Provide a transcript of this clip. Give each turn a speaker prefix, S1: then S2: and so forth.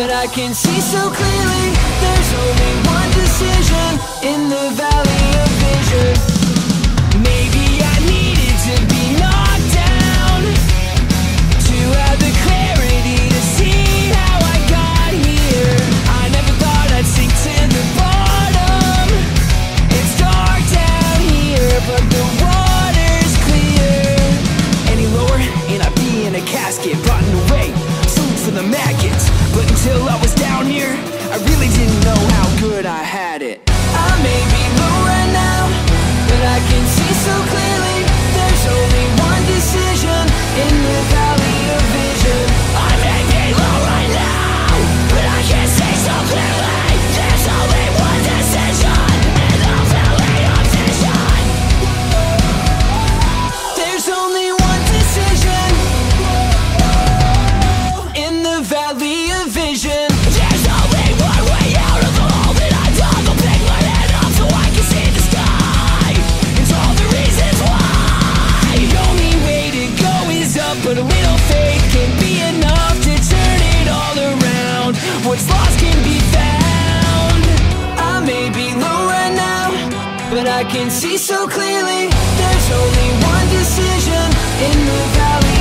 S1: But I can see so clearly There's only one decision In the valley of vision. Maybe I needed to be knocked down To have the clarity to see how I got here. I never thought I'd sink to the bottom. It's dark down here But the water's clear. Any lower and I'd be in a casket for the maggots. But until I was down here I really didn't know how good I had it But I can see so clearly. There's only one decision in the valley